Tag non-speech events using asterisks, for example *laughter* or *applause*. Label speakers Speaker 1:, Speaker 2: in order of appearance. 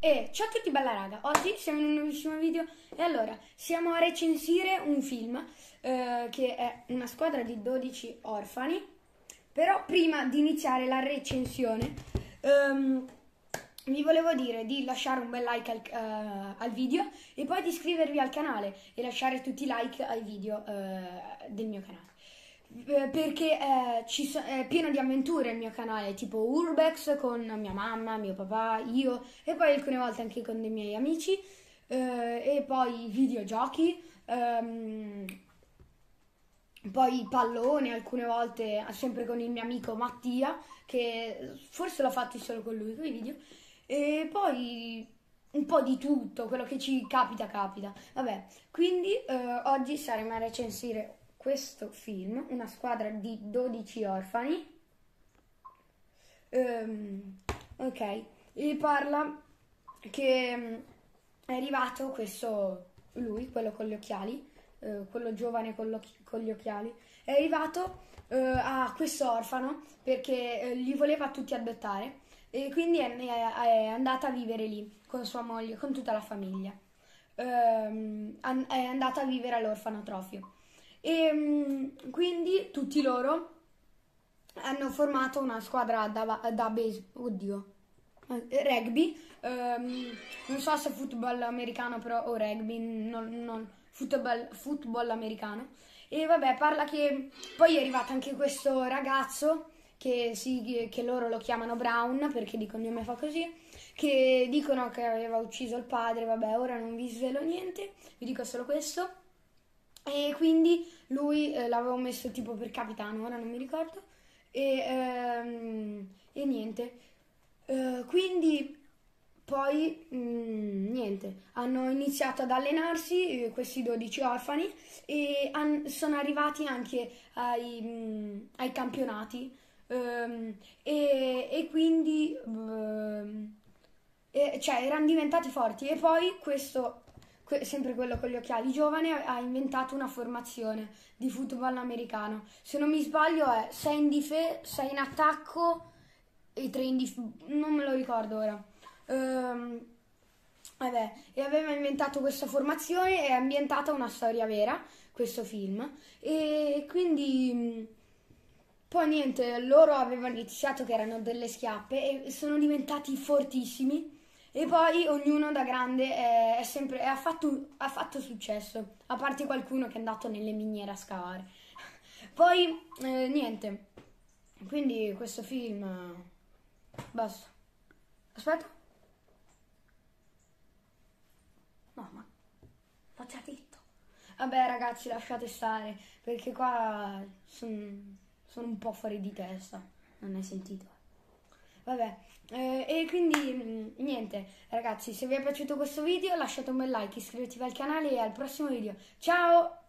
Speaker 1: E ciao a tutti bella raga, oggi siamo in un nuovissimo video. E allora siamo a recensire un film eh, che è una squadra di 12 orfani. Però prima di iniziare la recensione um, vi volevo dire di lasciare un bel like al, uh, al, video e poi di iscrivervi al canale e lasciare tutti i like ai video uh, del mio canale. eh, perché eh, so, è pieno di avventure il mio canale, tipo Urbex con mia mamma, mio papà, io e poi alcune volte anche con dei miei amici eh, e poi videogiochi, ehm, poi pallone alcune volte sempre con il mio amico Mattia che forse l'ho fatto solo con lui quei video e poi un po' di tutto, quello che ci capita capita. Vabbè, quindi eh, oggi saremo a recensire questo film, una squadra di 12 orfani. Um, ok, e parla che um, è arrivato questo, lui, quello con gli occhiali, uh, quello giovane con, con, gli occhiali, è arrivato uh, a questo orfano perché uh, li voleva tutti adottare e quindi è, è, andata a vivere lì con sua moglie, con tutta la famiglia. Um, è andata a vivere all'orfanotrofio. E mm, quindi tutti loro hanno formato una squadra da, da baseball, oddio, eh, rugby, um, non so se football americano però o rugby, non, non, football, football americano. E vabbè, parla che poi è arrivato anche questo ragazzo che, si, che loro lo chiamano Brown perché di cognome fa così, che dicono che aveva ucciso il padre, vabbè, ora non vi svelo niente, vi dico solo questo. E quindi lui eh, l'avevo messo tipo per capitano, ora non mi ricordo. E, ehm, e niente. Uh, quindi poi mh, mm, niente, hanno iniziato ad allenarsi eh, questi 12 orfani e han, sono arrivati anche ai, mh, mm, ai campionati um, e, e, quindi uh, e, cioè erano diventati forti e poi questo que- sempre quello con gli occhiali giovane, ha inventato una formazione di football americano. Se non mi sbaglio è 6 in difesa, 6 in attacco e 3 in difesa, non me lo ricordo ora. Um, vabbè, e aveva inventato questa formazione e è ambientata una storia vera, questo film. E quindi... Poi niente, loro avevano iniziato che erano delle schiappe e sono diventati fortissimi e poi ognuno da grande è, è sempre, è, ha, fatto, ha, fatto, successo, a parte qualcuno che è andato nelle miniere a scavare. *laughs* Poi eh, niente, quindi questo film... Basta. Aspetta. No, ma... Già detto. Vabbè ragazzi, lasciate stare, perché qua sono son un po' fuori di testa. Non hai sentito? Vabbè, eh, e quindi mm, niente, ragazzi, se vi è piaciuto questo video lasciate un bel like, iscrivetevi al canale e al prossimo video. Ciao!